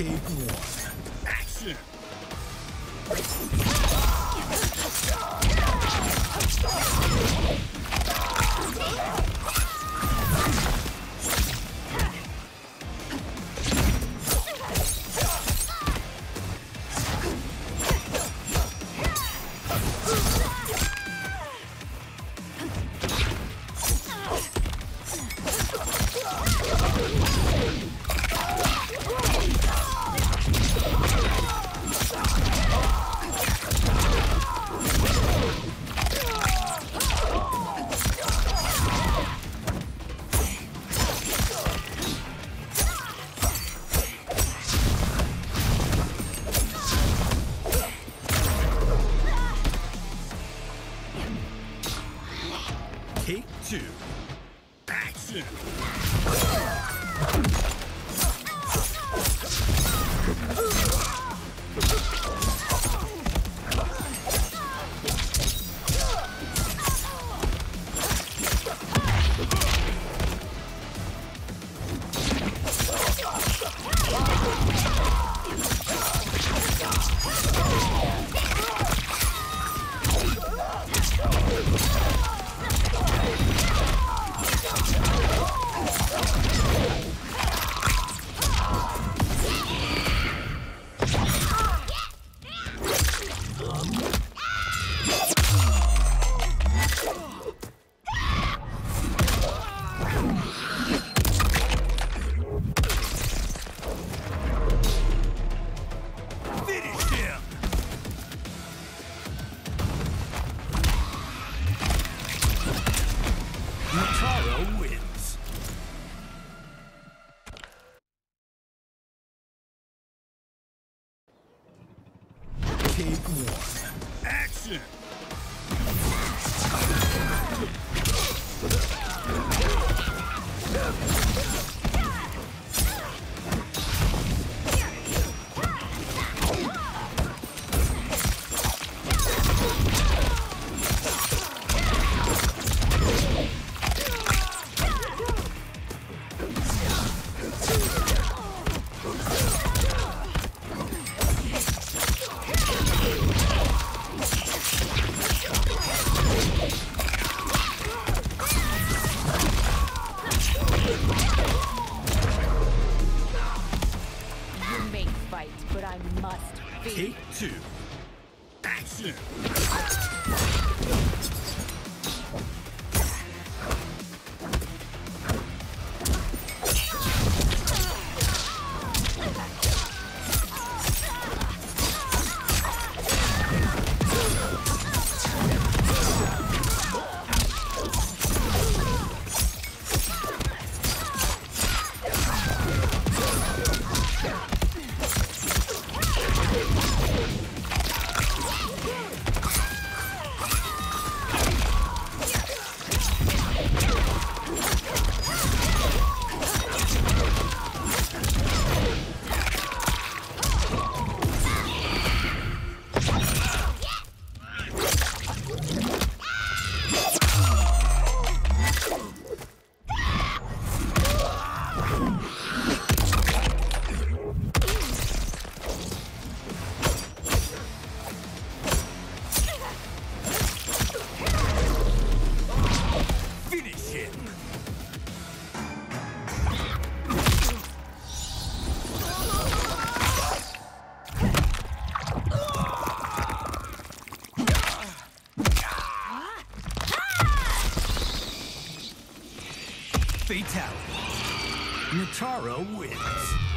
Take one. Action! Action! Take one. Action! Action! Finish Fatality. Mutaro wins.